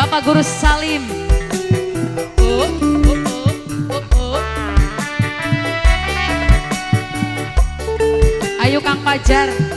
Bapak Guru Salim. Ayo Kang Fajar.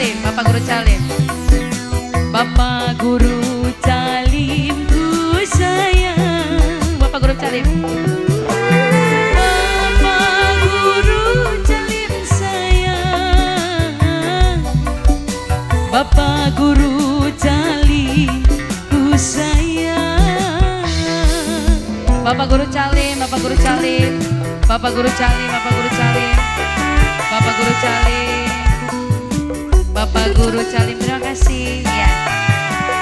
Calim Bapak guru calim Bapak guru calim ku sayang Bapak guru calim Bapak guru calim sayang Bapak guru calim ku sayang Bapak guru calim Bapak guru calim Bapak guru calim Bapak guru calim Bapak guru calim Bapak guru calim terima kasih. Ya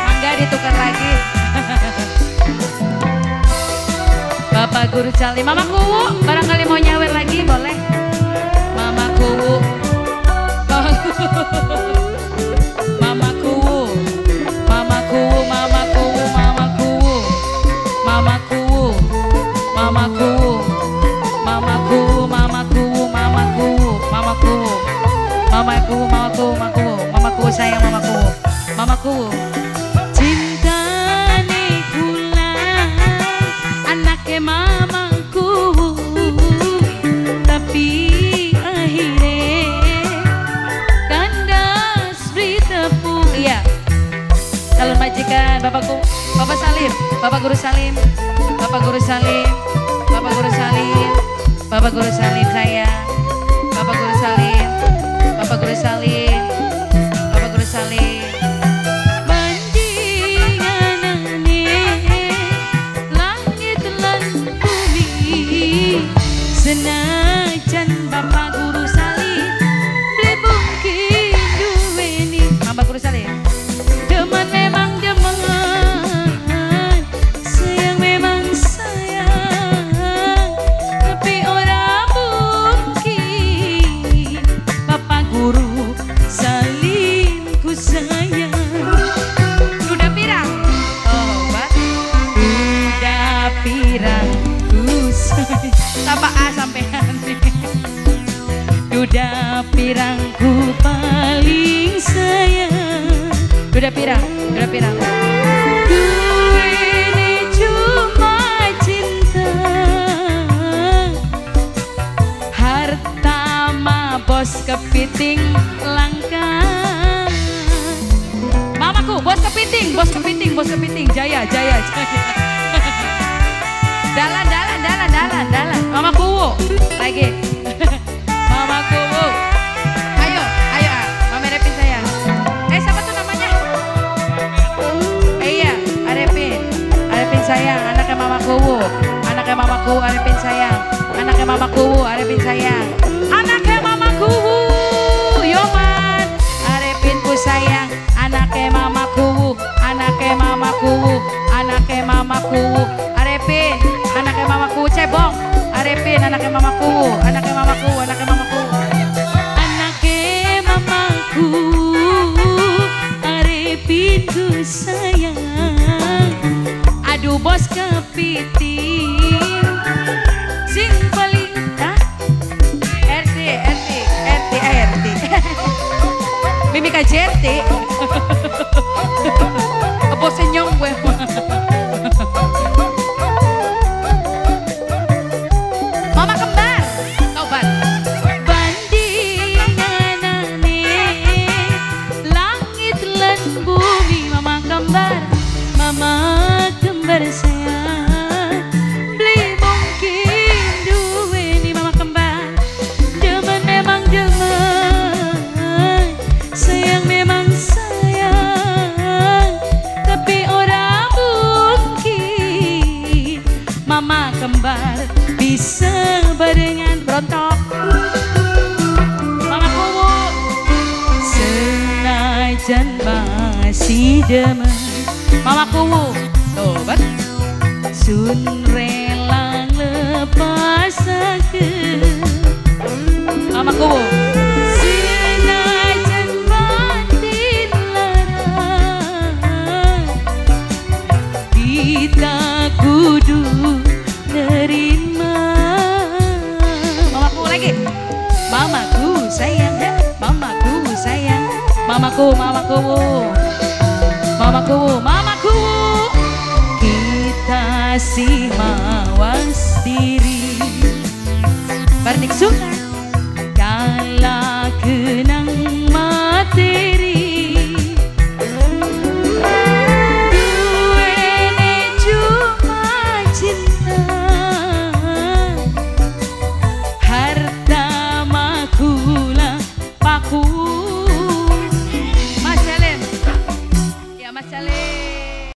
Mangga ditukar lagi. Bapak guru calim Mama Kuwu barangkali mau nyawer lagi boleh? Mama Kuwu. Mama Mamaku, mamaku, mamaku, mamaku sayang mamaku, mamaku. Cinta nikulah anaknya mamaku, tapi akhirnya kandas beri tepung. Iya, calon majikan bapakku, bapak Salim, bapak guru Salim, bapak guru Salim, bapak guru Salim, bapak guru Salim sayang Sally. Duda pirangku paling sayang. Duda pirang, duda pirang. Duweni cuma cinta. Harta bos kepiting langka. Mamaku, bos kepiting, bos kepiting, bos kepiting. Jaya, jaya, jaya sayang, anaknya Mama kuwu. Anaknya Mama kuwu, Arepin sayang Anaknya Mama kuwu, Arepin sayang Mimika Jeti. demen Mamaku Tobat. Sun rela lepas ke Mamaku Senajan batin larang. Kita kudu nerima. Mamaku mamaku mamaku. Kita si mawas diri Barnik sunan